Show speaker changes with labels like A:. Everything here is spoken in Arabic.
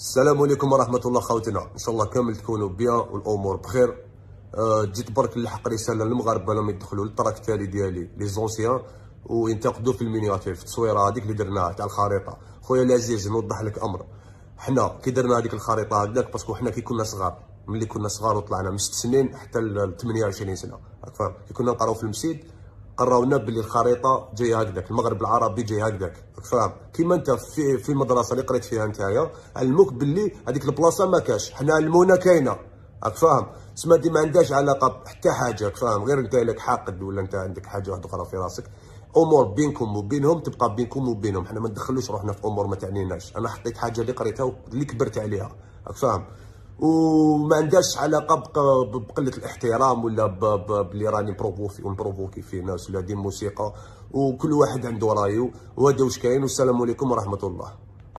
A: السلام عليكم ورحمة الله خوتنا. إن شاء الله كامل تكونوا bien والأمور بخير. أه جيت برك نلحق رسالة للمغاربة لهم يدخلوا لل track التالي ديالي les anciens وينتقدوا في ال miniature في التصويرة هذيك اللي درناها تاع الخريطة. خويا العزيز نوضح لك أمر. حنا كي درنا هذيك الخريطة هكذاك parce que حنا كي كنا صغار ملي كنا صغار وطلعنا من ست سنين حتى ل 28 سنة. فاهم كي كنا نقراو في المسيد قراونا باللي الخريطة جاية هكذاك المغرب العربي جاي هكذاك. فاهم كيما انت في في المدرسة اللي قريت فيها نتايا علموك باللي هذيك البلاصة ما كاش. حنا علمونا كاينة. راك فاهم؟ تسمى دي ما عندهاش علاقة حتى حاجة فاهم؟ غير انت راك حاقد ولا انت عندك حاجة واحدة أخرى في راسك. أمور بينكم وبينهم تبقى بينكم وبينهم. حنا ما ندخلوش روحنا في أمور ما تعنيناش. أنا حطيت حاجة اللي قريتها واللي كبرت عليها. راك فاهم؟ وما عندهاش علاقه بقلة الاحترام ولا بلي راني provoquer ون provoquer في ناس ولا دي موسيقى. وكل واحد عنده رأيه. وهذا واش كاين؟ والسلام عليكم ورحمة الله.